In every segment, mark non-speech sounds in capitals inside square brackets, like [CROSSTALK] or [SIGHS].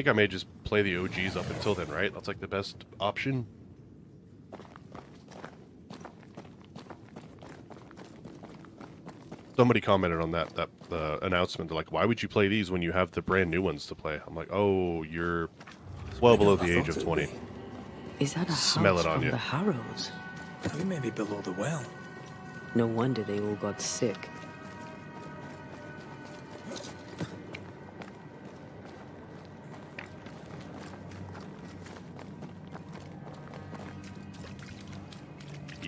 think I may just play the OGs up until then, right? That's like the best option. Somebody commented on that that uh, announcement. They're like, "Why would you play these when you have the brand new ones to play?" I'm like, "Oh, you're well below the age of 20." Is that a Smell house it on from you. the Harrows? We may be below the well. No wonder they all got sick.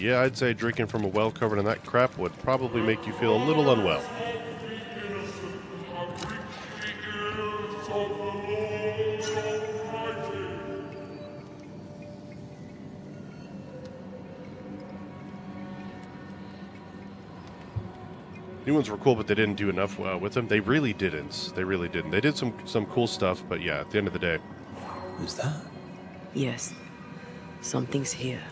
Yeah, I'd say drinking from a well covered in that crap would probably make you feel a little unwell. New ones were cool, but they didn't do enough uh, with them. They really didn't. They really didn't. They did some some cool stuff, but yeah, at the end of the day, Who's that? Yes. Something's here.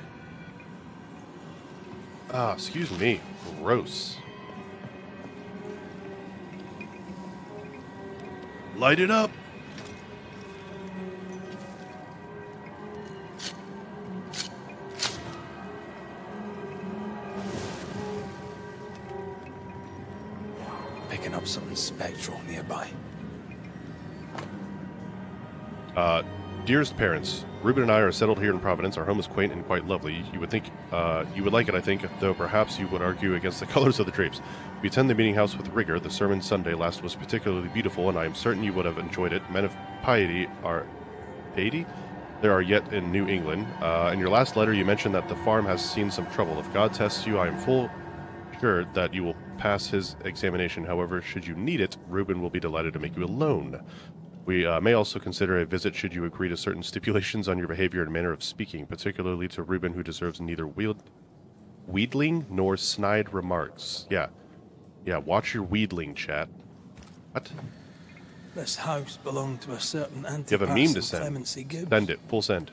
Ah, excuse me, gross. Light it up. Picking up something spectral nearby. Uh, dearest parents, Reuben and I are settled here in Providence. Our home is quaint and quite lovely. You would think uh, you would like it, I think, though perhaps you would argue against the [LAUGHS] colors of the drapes. We attend the meeting house with rigor. The sermon Sunday last was particularly beautiful, and I am certain you would have enjoyed it. Men of piety are piety. There are yet in New England. Uh, in your last letter, you mentioned that the farm has seen some trouble. If God tests you, I am full sure that you will pass his examination. However, should you need it, Reuben will be delighted to make you a loan. We uh, may also consider a visit should you agree to certain [LAUGHS] stipulations on your behavior and manner of speaking, particularly to Reuben, who deserves neither wheel- wheedling nor snide remarks. Yeah. Yeah, watch your wheedling, chat. What? This house belonged to a certain You have a meme to send. Send it. Full send.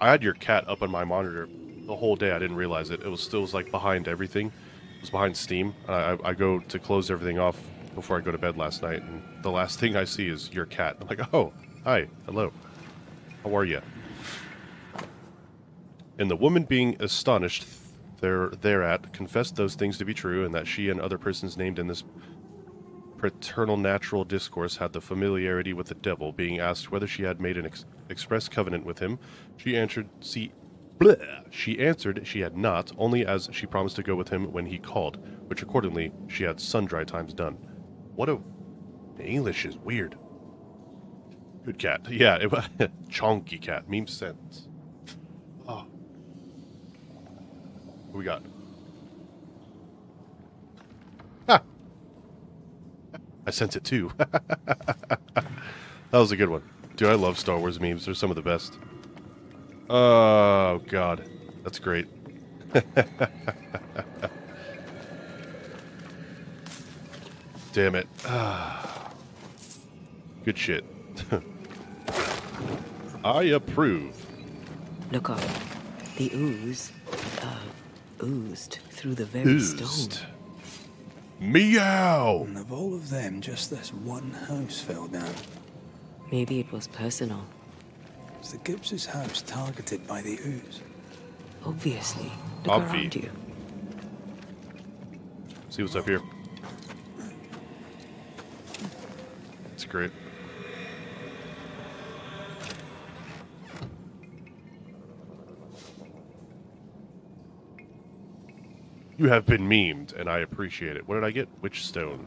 I had your cat up on my monitor the whole day. I didn't realize it. It was still was like behind everything. It was behind Steam. I, I, I go to close everything off before I go to bed last night, and the last thing I see is your cat. I'm like, oh, hi, hello, how are you? And the woman, being astonished there thereat, confessed those things to be true, and that she and other persons named in this preternatural discourse had the familiarity with the devil, being asked whether she had made an ex- express covenant with him. She answered, "See, bleh." she answered she had not, only as she promised to go with him when he called, which accordingly she had sundry times done. What a the English is weird. Good cat, [LAUGHS] yeah, it, [LAUGHS] chonky cat. Meme sense. Oh, what we got? Ha! [LAUGHS] I sent it too. that was a good one. Dude, I love Star Wars memes. They're some of the best. Oh, God. That's great. Damn it. Ah. [SIGHS] Good shit. [LAUGHS] I approve. Look up. The ooze, uh, oozed through the very Oozed. stone. Meow! And of all of them, just this one house fell down. Maybe it was personal. Was the Gibbs' house targeted by the ooze? Obviously. Look Obvi. around you. See what's up here. Great. You have been memed, and I appreciate it. What did I get? Witch stone.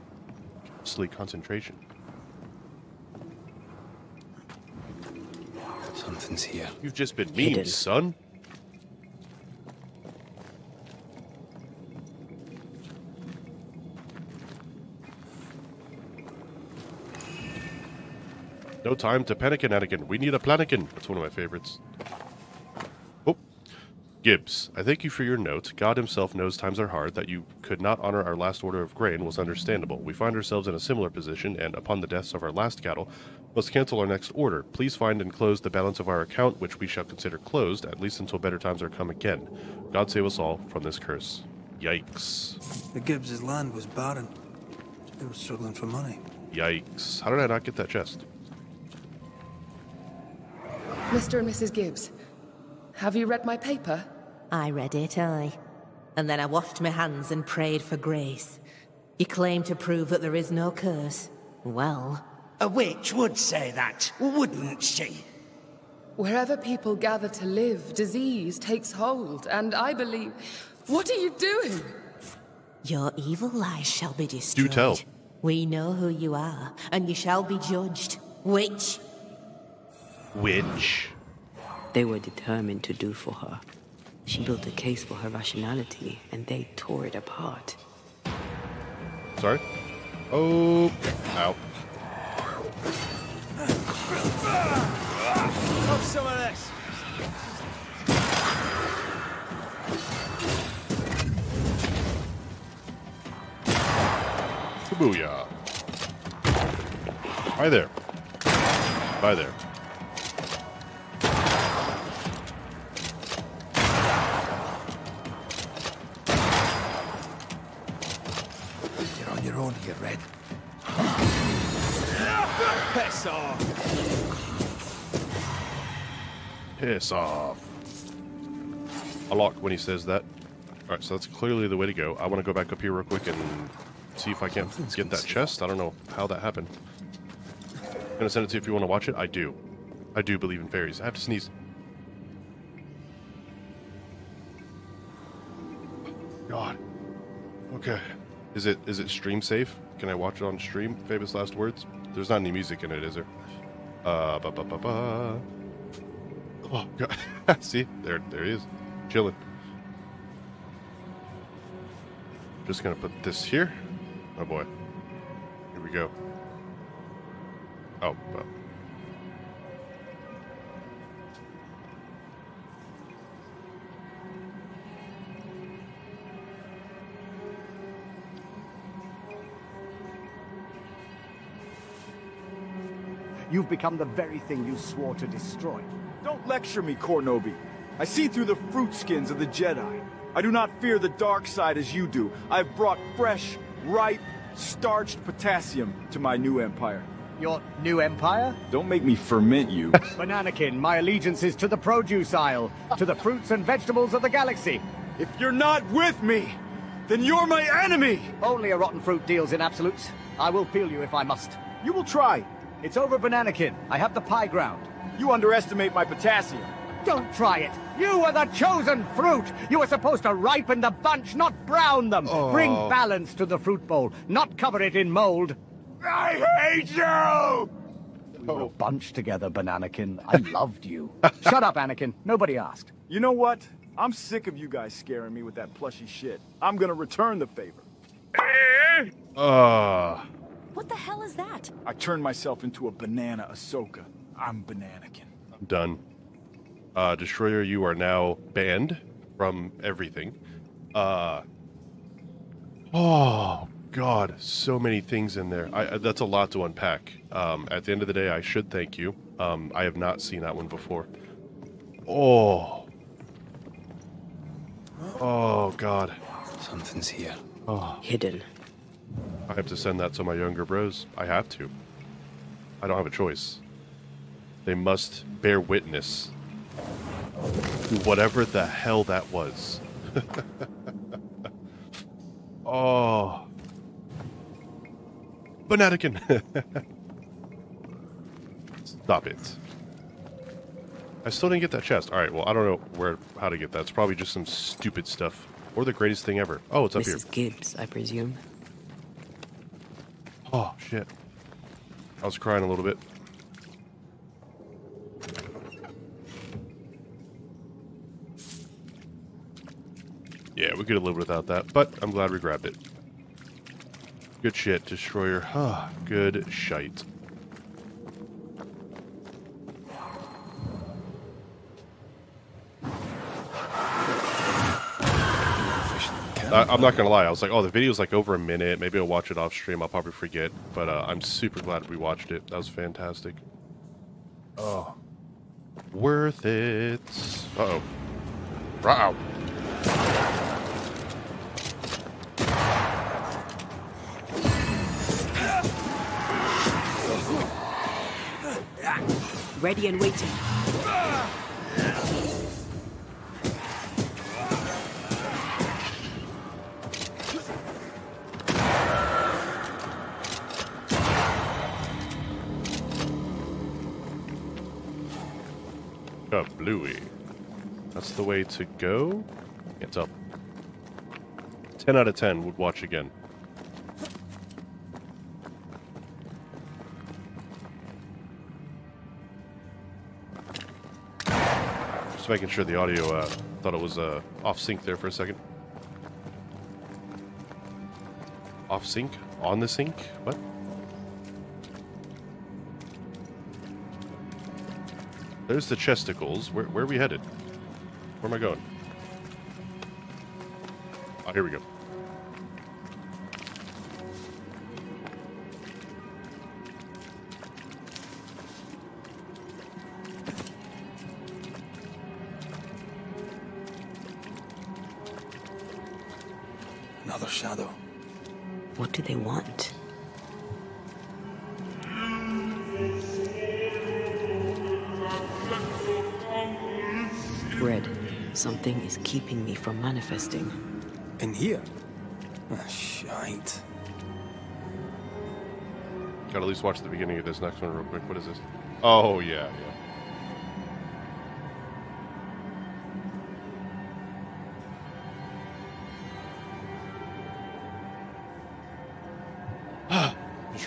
Sleep concentration. Something's here. You've just been Hidden. memed, son. No time to panic and Anakin. We need a planikin. That's one of my favorites. Oh. Gibbs, I thank you for your note. God himself knows times are hard. That you could not honor our last order of grain was understandable. We find ourselves in a similar position, and upon the deaths of our last cattle, must cancel our next order. Please find and close the balance of our account, which we shall consider closed, at least until better times are come again. God save us all from this curse. Yikes. The Gibbs' land was barren. They were struggling for money. Yikes. How did I not get that chest? Mr. and Mrs. Gibbs, have you read my paper? I read it, aye. And then I washed my hands and prayed for grace. You claim to prove that there is no curse. Well, A witch would say that, wouldn't she? Wherever people gather to live, disease takes hold, and I believe. What are you doing? your evil lies shall be destroyed. You tell. We know who you are, and you shall be judged. Witch. Witch. They were determined to do for her. She built a case for her rationality, and they tore it apart. Sorry. Oh. Ow. Have some of this. Booyah. Hi there. Hi there. Piss off. I like when he says that. Alright, so that's clearly the way to go. I want to go back up here real quick and see if I can't Something's get that chest. I don't know how that happened. I'm gonna send it to you if you want to watch it. I do. I do believe in fairies. I have to sneeze. God. Okay. Is it is it stream safe? Can I watch it on stream? Famous last words. There's not any music in it, is there? Uh, ba ba ba ba. Oh God! [LAUGHS] See, there, there he is, chilling. Just gonna put this here. Oh boy. Here we go. Oh well. You've become the very thing you swore to destroy. Don't lecture me, Kornobi. I see through the fruit skins of the Jedi. I do not fear the dark side as you do. I have brought fresh, ripe, starched potassium to my new empire. Your new empire? Don't make me ferment you. [LAUGHS] Bananakin, my allegiance is to the produce aisle, to the fruits and vegetables of the galaxy. if you're not with me, then you're my enemy! Only a rotten fruit deals in absolutes. I will peel you if I must. You will try. It's over, Bananakin. I have the pie ground. You underestimate my potassium. Don't try it. You are the chosen fruit. You are supposed to ripen the bunch, not brown them. Bring balance to the fruit bowl, not cover it in mold. I hate you! We were a bunch together, Bananakin. I [LAUGHS] loved you. Shut up, Anakin. Nobody asked. You know what? I'm sick of you guys scaring me with that plushy shit. I'm gonna return the favor. Uh, What the hell is that? I turned myself into a banana Ahsoka. I'm Bananakin. Done. Uh, Destroyer, you are now banned from everything. Uh, oh God, so many things in there. I, I- that's a lot to unpack. Um, at the end of the day, I should thank you. Um, I have not seen that one before. Oh. Oh God. Something's here. Oh. Hidden. I have to send that to my younger bros. I have to. I don't have a choice. They must bear witness to whatever the hell that was. [LAUGHS] oh. Bananakin! [LAUGHS] Stop it. I still didn't get that chest. Alright, well, I don't know where how to get that. It's probably just some stupid stuff. Or the greatest thing ever. Oh, it's up here. Mrs. Gibbs, I presume. Oh, shit. I was crying a little bit. Yeah, we could have lived without that, but I'm glad we grabbed it. Good shit, Destroyer. Ah, [SIGHS] good shite. I, I'm not gonna lie. I was like, oh, the video's like over a minute. Maybe I'll watch it off stream. I'll probably forget, but uh, I'm super glad we watched it. That was fantastic. Oh, worth it. Uh oh. Wow. Ready and waiting. Oh, That's the way to go? It's up. 10 out of 10 would watch again. Just making sure the audio, uh, thought it was uh, off sync there for a second. Off sync? On the sync? What? There's the chesticles. Where, where are we headed? Where am I going? Oh, here we go. Another shadow. What do they want? Red, something is keeping me from manifesting. In here? Ah, shite. Gotta at least watch the beginning of this next one real quick. What is this? Oh, yeah, yeah.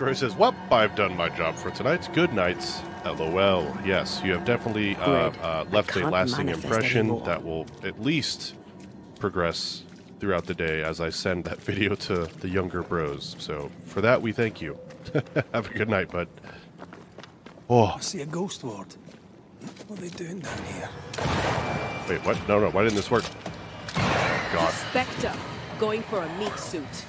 Troy says, Well, I've done my job for tonight. Good nights. LOL. Yes, you have definitely uh, uh, left a lasting impression anymore. that will at least progress throughout the day as I send that [LAUGHS] video to the younger bros. So for that, we thank you. [LAUGHS] have a good night, bud. Oh, I see a ghost ward. What are they doing down here? wait, what? No, no, why didn't this work? God. Spectre, going for a meat suit.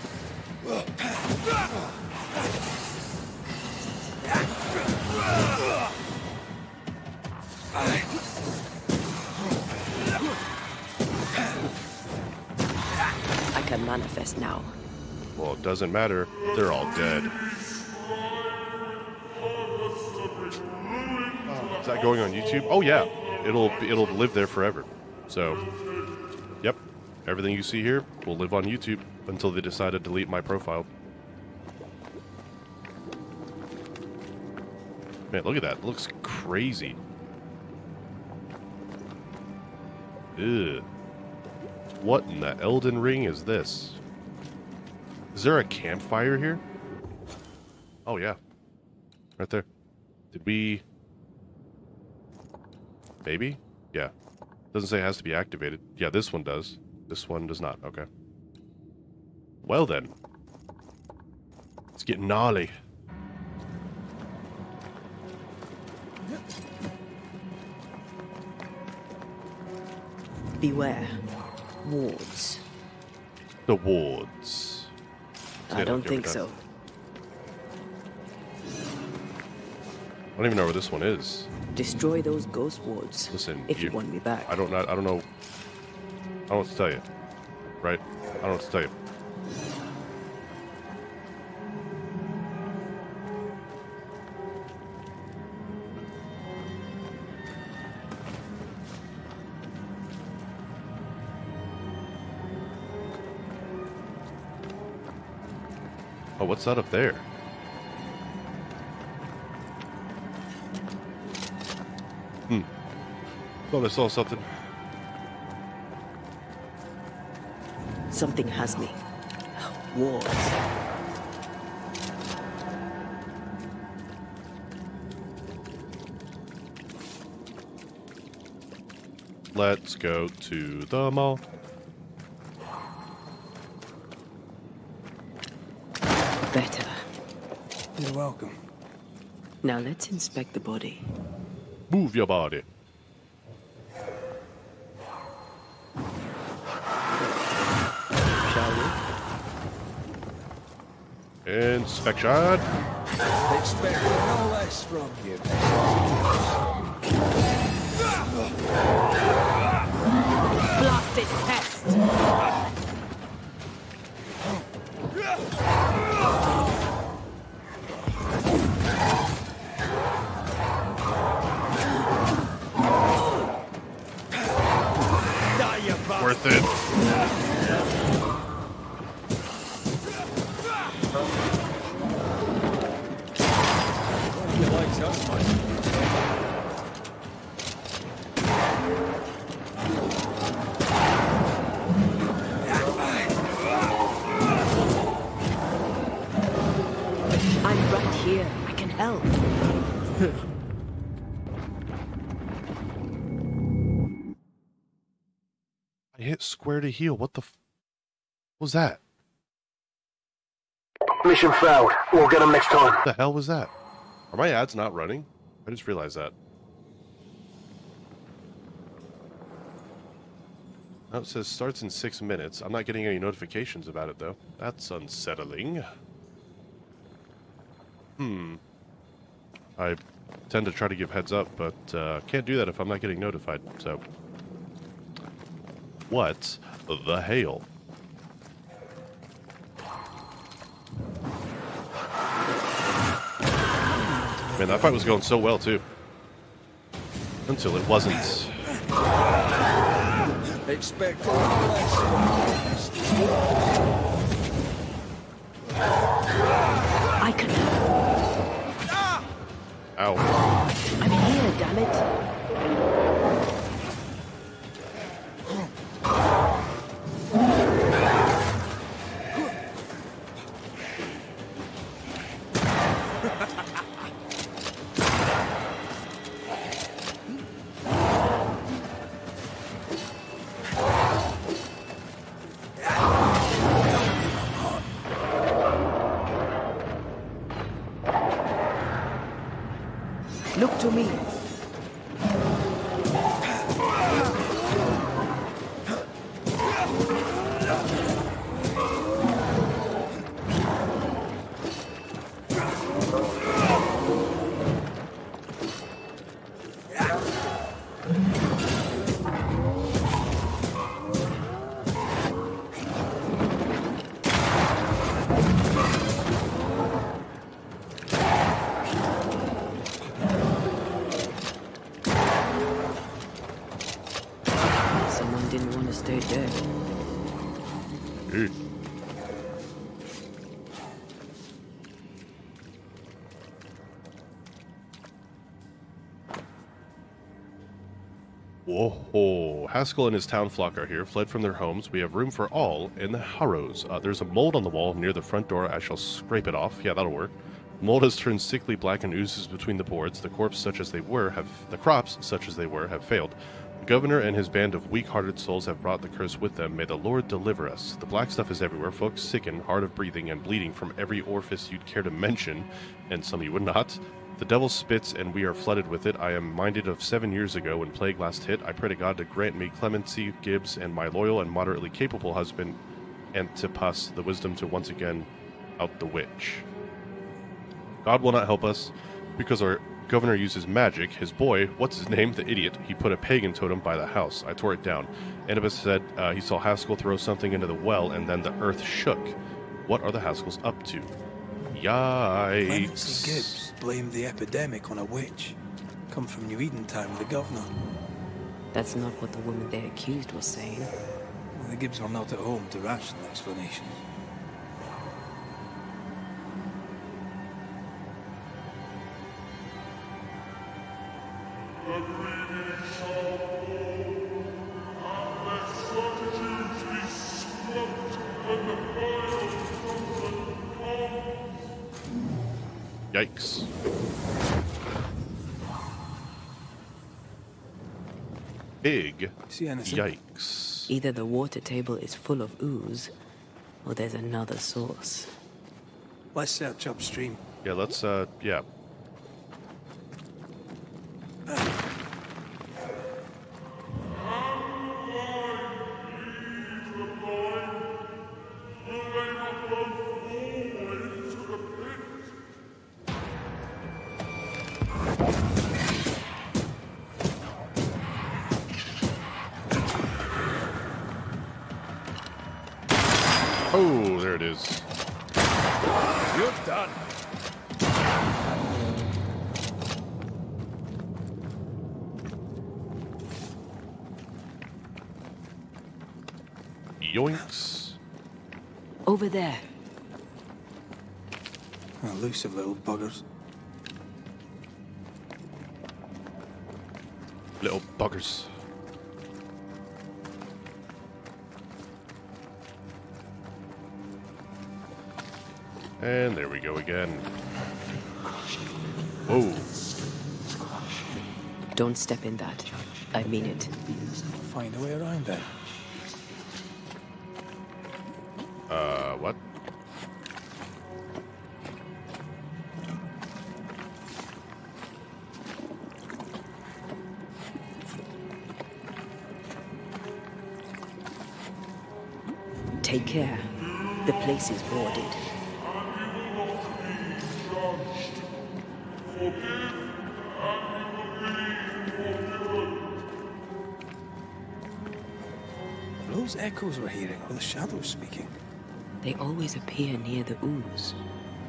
I can manifest now. Well, it doesn't matter. They're all dead. Is that going on YouTube? Oh yeah, it'll it'll live there forever. So, yep, everything you see here will live on YouTube until they decide to delete my profile. Man, look at that. It looks crazy. Ugh. What in the Elden Ring is this? Is there a campfire here? Oh, yeah. Right there. Did we... Maybe? Yeah. Doesn't say it has to be activated. Yeah, this one does. This one does not. Okay. Well then. It's getting gnarly. Beware. Wards. The wards. I don't think so. I don't even know where this one is. Destroy those ghost wards. Listen, if you, want me back. I don't know. I don't know. I don't know what to tell you. Right? I don't know what to tell you. What's that up there? Hmm. Thought I saw something. Something has me. Wards. Let's go to the mall. Better. You're welcome. Now let's inspect the body. Move your body. Shall we? Inspection. Expect no less from you. Blasted pest! Hit to heal. What the f- what was that? Mission failed. We'll get him next time. What the hell was that? Are my ads not running? I just realized that. Oh, it says starts in six minutes. I'm not getting any notifications about it though. That's unsettling. Hmm. I tend to try to give heads up, but uh, can't do that if I'm not getting notified. So, what the hail? Man, that fight was going so well too. Until it wasn't. Expect I can. Ow. I'm here, damn it. Me. Whoa, Haskell and his town flock are here, fled from their homes. We have room for all in the Harrows. Uh, there's a mold on the wall near the front door. I shall scrape it off. Yeah, that'll work. Mold has turned sickly black and oozes between the boards. The corpse, such as they were, have the crops, such as they were, have failed. The governor and his band of weak-hearted souls have brought the curse with them. May the Lord deliver us. The black stuff is everywhere. Folks sicken, hard of breathing, and bleeding from every orifice you'd care to mention, and some you would not. The devil spits, and we are flooded with it. I am minded of seven years ago when plague last hit. I pray to God to grant me clemency, Gibbs, and my loyal and moderately capable husband, Antipas, the wisdom to once again out the witch. God will not help us because our governor uses magic. His boy, what's his name? The idiot. He put a pagan totem by the house. I tore it down. Anubis said uh, he saw Haskell throw something into the well and then the earth shook. What are the Haskells up to? Clemency Yikes. Gibbs blamed the epidemic on a witch. Come from New Eden Town with the governor. That's not what the woman they accused was saying. Well, the Gibbs were not at home to rational explanations. See anything? yikes. Either the water table is full of ooze, or there's another source. Let's search upstream. Yeah, let's, uh, yeah. There. Ah, Elusive little buggers. Little buggers. And there we go again. Whoa. Don't step in that. I mean it. Find a way around then. Uh, what? Take care. The place is warded. Are those echoes we're hearing or the shadows speaking? They always appear near the ooze.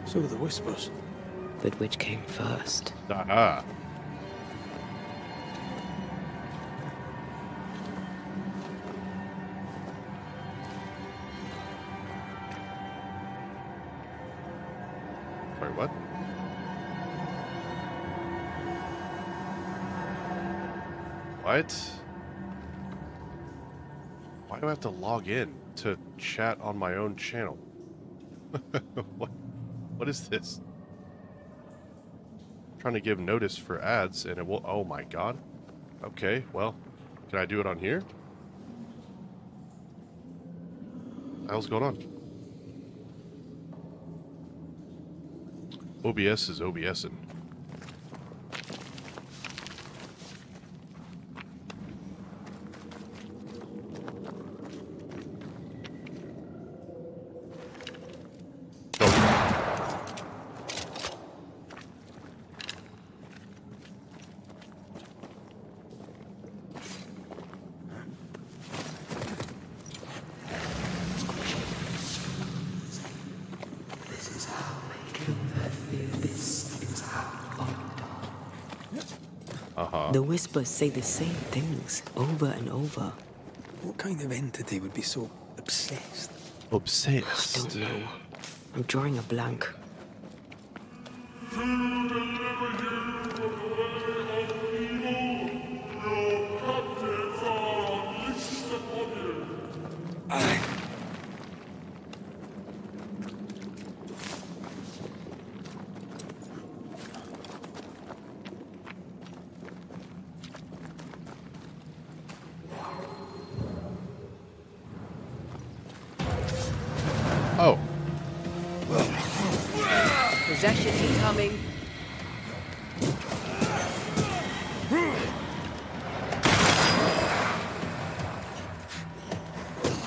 So do the whispers. But which came first? Aha. Sorry, what? What? Why do I have to log in to chat on my own channel? [LAUGHS] what? What is this? trying to give notice for ads and it will oh my god okay well can i do it on here what the hell's going on obs is obsing The whispers say the same things over and over. What kind of entity would be so obsessed? Obsessed. I Don't know. I'm drawing a blank.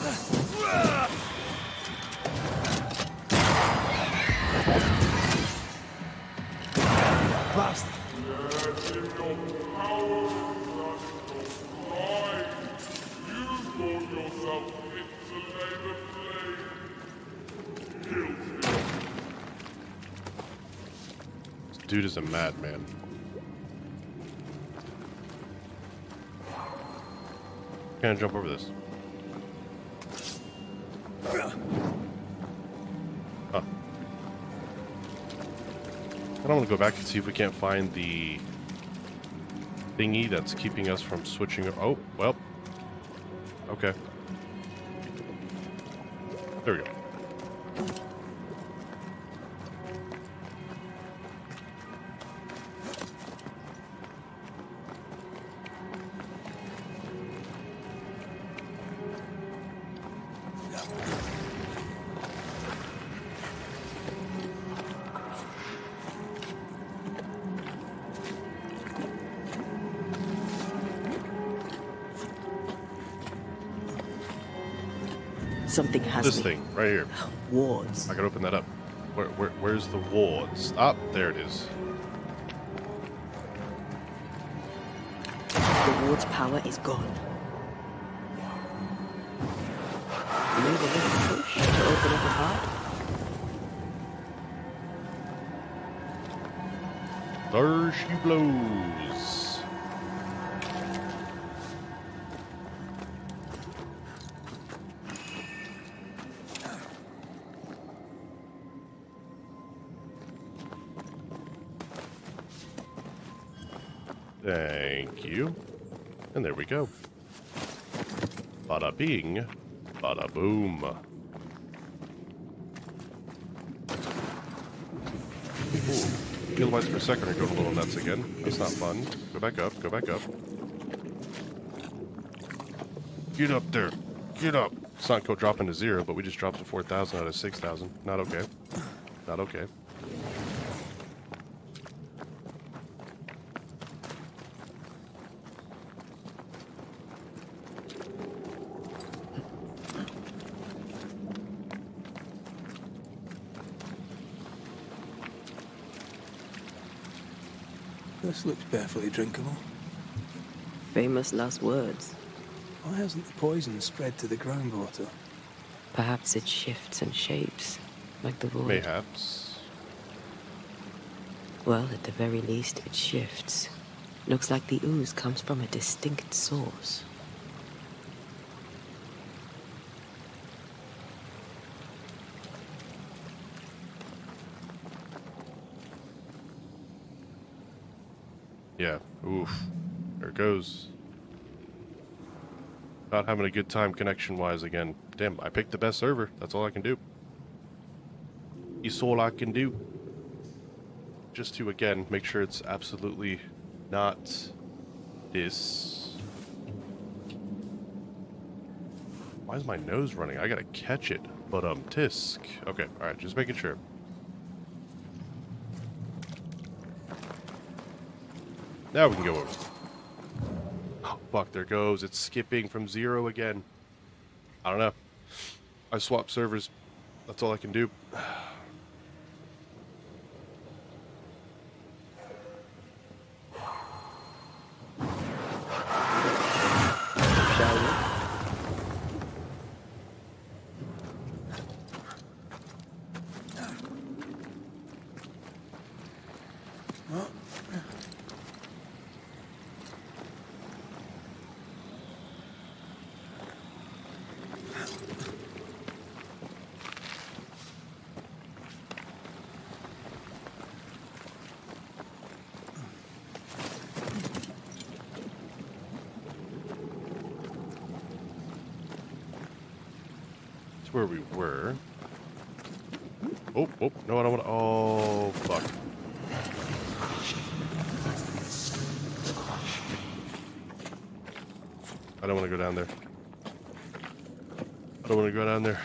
This dude is a madman. I jump over this? To go back and see if we can't find the thingy that's keeping us from switching. Oh, well. Okay. There we go. Something has This me. thing right here. Wards. I can open that up. Where, where, where's the wards? Ah, there it is. The ward's power is gone. Need a little push to open up a heart? There she blows. Thank you. And there we go. Bada bing, bada boom. Ooh. Kilobytes per second are going a little nuts again. That's not fun. Go back up, go back up. Get up there. Get up. Go dropping to zero, but we just dropped to 4,000 out of 6,000. Not okay. Not okay. Looks perfectly drinkable. Famous last words. Why hasn't the poison spread to the groundwater? Perhaps it shifts and shapes, like the void. Mayhaps. Well, at the very least, it shifts. Looks like the ooze comes from a distinct source. Yeah. Oof. There it goes. Not having a good time connection-wise again. Damn, I picked the best server. That's all I can do. It's all I can do. Just to, again, make sure it's absolutely not this. Why is my nose running? I gotta catch it. But, um, tisk. Okay, alright, just making sure. Now we can go over. Oh, fuck, there goes. It's skipping from zero again. I don't know. I swapped servers. That's all I can do. Shall we? It's where we were. Oh, oh, no, I don't want to. Oh, fuck. I don't want to go down there. I don't want to go down there.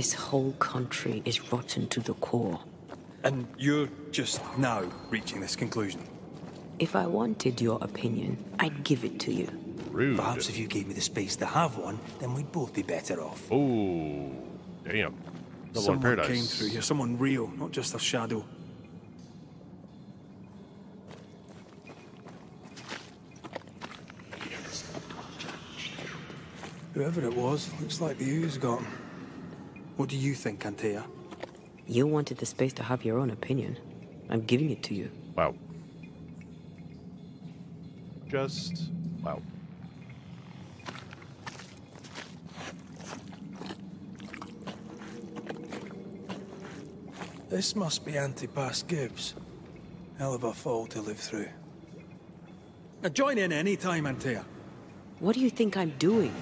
This whole country is rotten to the core. And you're just now reaching this conclusion? If I wanted your opinion, I'd give it to you. Rude. Perhaps if you gave me the space to have one, then we'd both be better off. Oh, damn. Double in Someone paradise. came through here, someone real, not just a shadow. Whoever it was, looks like the ooze got him. What do you think, Antea? You wanted the space to have your own opinion. I'm giving it to you. Wow. Just wow. This must be Antipas Gibbs. Hell of a fall to live through. Now join in any time, Antea. What do you think I'm doing?